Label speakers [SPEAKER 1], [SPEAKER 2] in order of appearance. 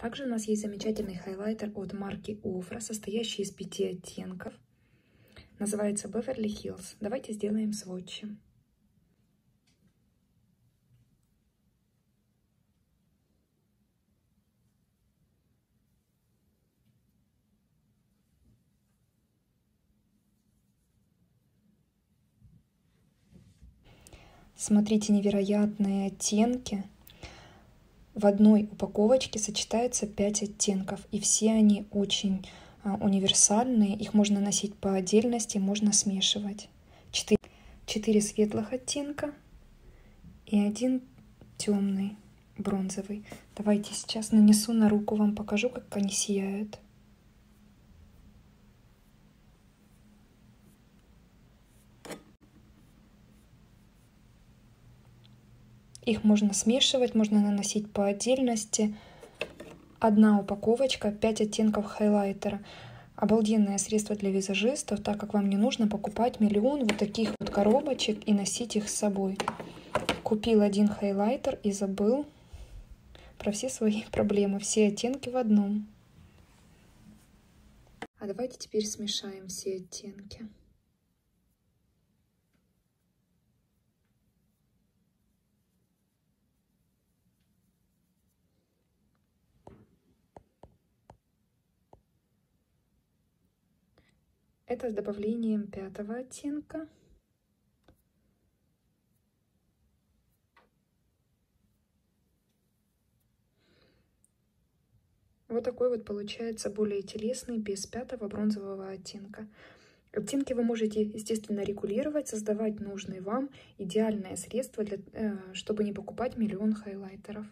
[SPEAKER 1] Также у нас есть замечательный хайлайтер от марки Офра, состоящий из пяти оттенков. Называется Beverly Hills. Давайте сделаем сводчи. Смотрите, невероятные оттенки. В одной упаковочке сочетается 5 оттенков, и все они очень а, универсальные. Их можно носить по отдельности, можно смешивать. 4, 4 светлых оттенка и один темный, бронзовый. Давайте сейчас нанесу на руку, вам покажу, как они сияют. Их можно смешивать, можно наносить по отдельности. Одна упаковочка, 5 оттенков хайлайтера. Обалденное средство для визажистов, так как вам не нужно покупать миллион вот таких вот коробочек и носить их с собой. Купил один хайлайтер и забыл про все свои проблемы. Все оттенки в одном. А давайте теперь смешаем все оттенки. Это с добавлением пятого оттенка. Вот такой вот получается более телесный, без пятого бронзового оттенка. Оттенки вы можете, естественно, регулировать, создавать нужные вам идеальное средство, для, э, чтобы не покупать миллион хайлайтеров.